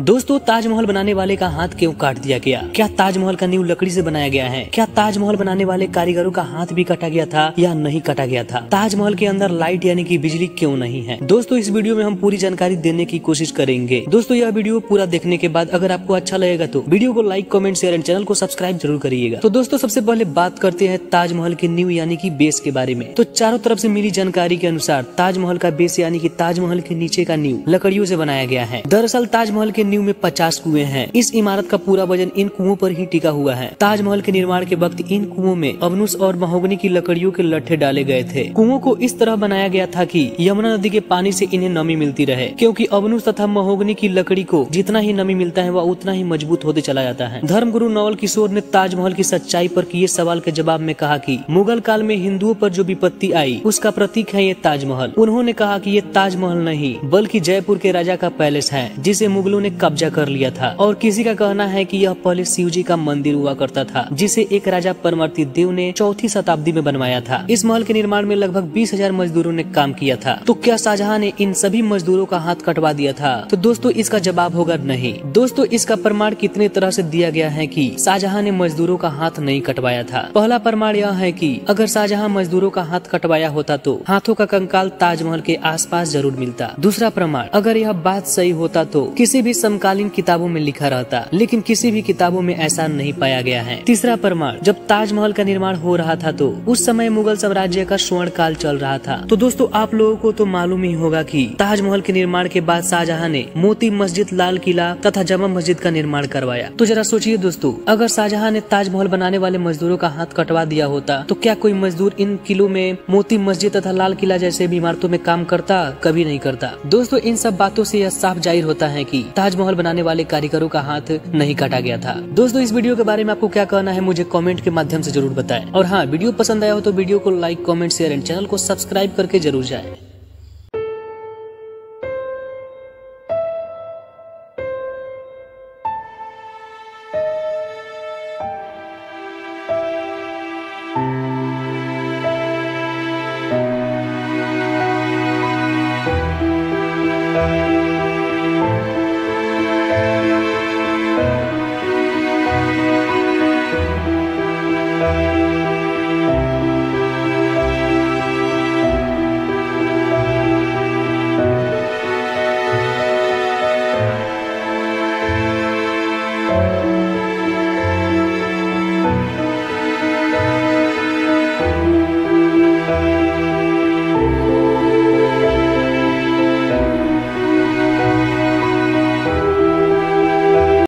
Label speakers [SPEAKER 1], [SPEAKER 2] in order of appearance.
[SPEAKER 1] दोस्तों, ताजमहल बनाने वाले का हाथ क्यों काट दिया गया? क्या ताजमहल का नींव लकड़ी से बनाया गया है? क्या ताजमहल बनाने वाले कारीगरों का हाथ भी काटा गया था या नहीं काटा गया था? ताजमहल के अंदर लाइट यानी कि बिजली क्यों नहीं है? दोस्तों, इस वीडियो में हम पूरी जानकारी देने की कोशिश करेंगे। दोस्तों, यह वीडियो पूरा देखने के बाद अगर आपको अच्छा लगेगा तो वीडियो को like, comment, share and channel को सब्सक्राइब ज़रूर करिएगा। तो दोस्तों, सबसे पहले बात करते हैं ताजमहल की नींव यानी की बेस के बारे में। तो चारों तरफ़ ऐसी मिली जानकारी के अनुसार ताजमहल का बेस यानी कि ताजमहल के नीचे का नींव लकड़ियों ऐसी बनाया गया है। दरअसल, ताजमहल के नींव में पचास कुएँ हैं। इस इमारत का पूरा वज़न इन कुओं पर ही टिका हुआ है। ताजमहल के निर्माण के वक्त इन कुओं में अबनुस और महोगनी की लकड़ियों के लट्ठे डाले गए थे। कुओं को इस तरह बनाया गया था कि यमुना नदी के पानी से इन्हें नमी मिलती रहे, क्योंकि अबनुस तथा महोगनी की लकड़ी को जितना ही नमी मिलता है, वह उतना ही मज़बूत होते चला जाता है। धर्म गुरु नवल किशोर ने ताजमहल की सच्चाई पर किए सवाल के जवाब में कहा कि, मुगल काल में हिंदुओं पर जो विपत्ति आई, उसका प्रतीक है ये ताजमहल। उन्होंने कहा कि ये ताजमहल नहीं, बल्कि जयपुर के राजा का पैलेस है, जिसे मुगलों ने कब्जा कर लिया था। और किसी का कहना है कि यह पहले शिव जी का मंदिर हुआ करता था, जिसे एक राजा परमर्ती देव ने चौथी शताब्दी में बनवाया था। इस महल के निर्माण में लगभग बीस हज़ार मजदूरों ने काम किया था। तो क्या शाहजहां ने इन सभी मजदूरों का हाथ कटवा दिया था? तो दोस्तों, इसका जवाब होगा नहीं। दोस्तों, इसका प्रमाण कितने तरह से दिया गया है कि शाहजहां ने मजदूरों का हाथ नहीं कटवाया था? पहला प्रमाण यह है कि अगर शाहजहां मजदूरों का हाथ कटवाया होता तो हाथों का कंकाल ताजमहल के आसपास ज़रूर मिलता। दूसरा प्रमाण, अगर यह बात सही होता तो किसी भी समकालीन किताबों में लिखा रहता, लेकिन किसी भी किताबों में ऐसा नहीं पाया गया है। तीसरा प्रमाण, जब ताजमहल का निर्माण हो रहा था तो उस समय मुगल साम्राज्य का स्वर्ण काल चल रहा था। तो दोस्तों, आप लोगों को तो मालूम ही होगा कि, ताजमहल के निर्माण के बाद शाहजहां ने मोती मस्जिद, लाल किला तथा जमा मस्जिद का निर्माण करवाया। तो जरा सोचिए दोस्तों, अगर शाहजहां ने ताजमहल बनाने वाले मजदूरों का हाथ कटवा दिया होता तो क्या कोई मजदूर इन किलों में मोती मस्जिद तथा लाल किला जैसे इमारतों में काम करता? कभी नहीं करता। दोस्तों, इन सब बातों से यह साफ़ ज़ाहिर होता है कि ताजमहल बनाने वाले कारीगरों का हाथ नहीं काटा गया था। दोस्तों, इस वीडियो के बारे में आपको क्या कहना है, मुझे कॉमेंट के माध्यम ऐसी ज़रूर बताए। और हाँ वीडियो पसंद आया हो तो वीडियो को like, comment, share and channel को सब्सक्राइब करके ज़रूर जाए।